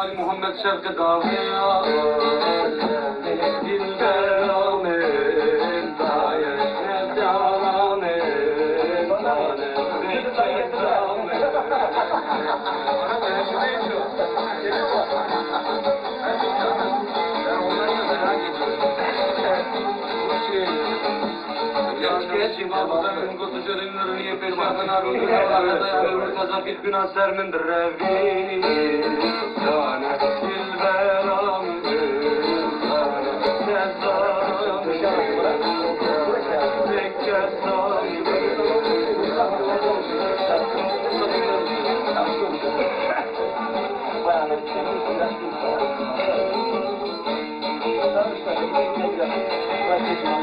Ali Muhammed Şevket abi ya. Dilber you.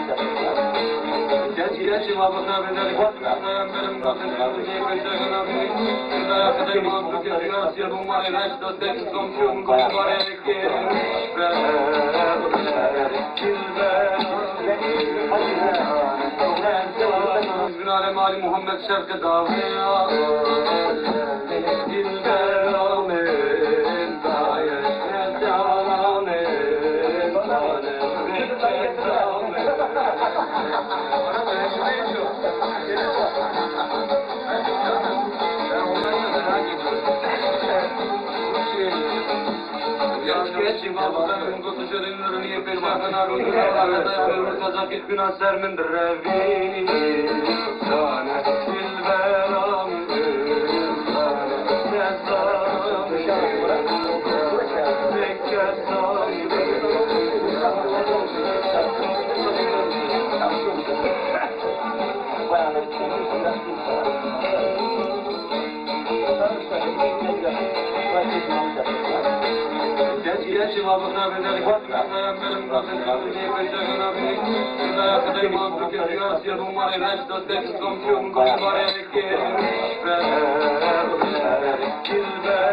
Daye يجي ما بنا من الوقت ما يمل من قتل قتل من دهنا من ما يخدم ما بكت ناس يلهم ما ينعش تصدق صم يوم قوم عليك محمد شركة داوية Babasına benzer Kill them.